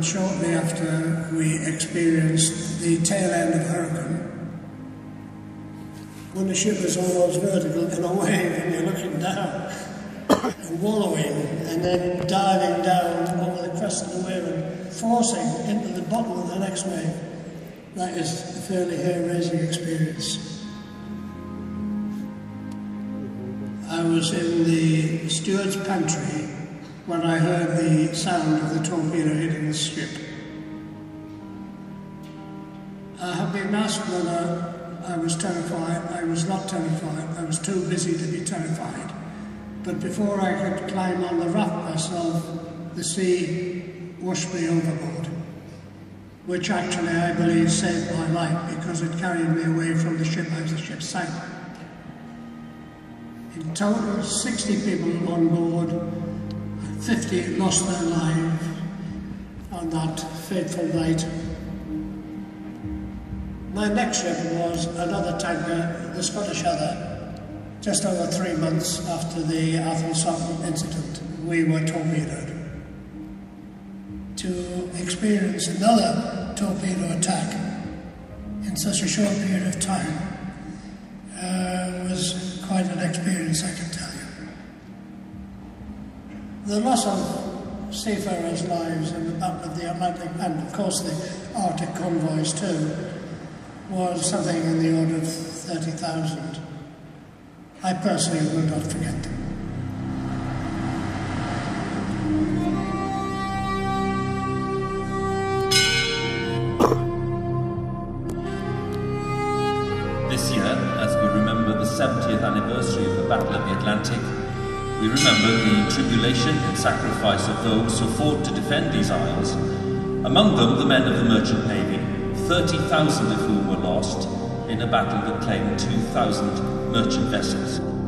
happened shortly after we experienced the tail end of hurricane. When the ship was almost vertical in a wave and you're looking down, and wallowing and then diving down over the crest of the wave and forcing into the bottom of the next wave. That is a fairly hair-raising experience. I was in the steward's pantry when I heard the sound of the torpedo hitting the ship. I have been asked whether I was terrified. I was not terrified. I was too busy to be terrified. But before I could climb on the raft myself, the sea washed me overboard, which actually I believe saved my life because it carried me away from the ship as the ship sank. In total, 60 people on board, 50 lost their lives on that fateful night. My next ship was another tanker, the Scottish Heather. Just over three months after the Athol incident, we were torpedoed. To experience another torpedo attack in such a short period of time uh, was quite an experience, I can tell. The loss of seafarers' lives in the Battle of the Atlantic and, of course, the Arctic convoys too, was something in the order of 30,000. I personally will not forget them. This year, as we remember the 70th anniversary of the Battle of the Atlantic, we remember the tribulation and sacrifice of those who fought to defend these isles, among them the men of the merchant navy, 30,000 of whom were lost in a battle that claimed 2,000 merchant vessels.